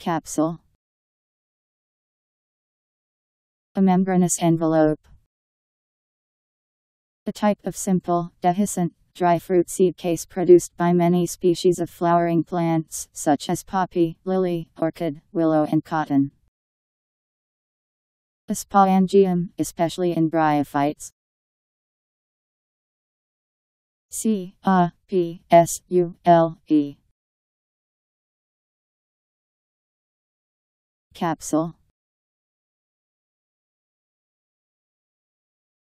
Capsule A membranous envelope A type of simple, dehiscent, dry fruit seed case produced by many species of flowering plants, such as poppy, lily, orchid, willow and cotton. A sporangium, especially in bryophytes. C A P S U L E Capsule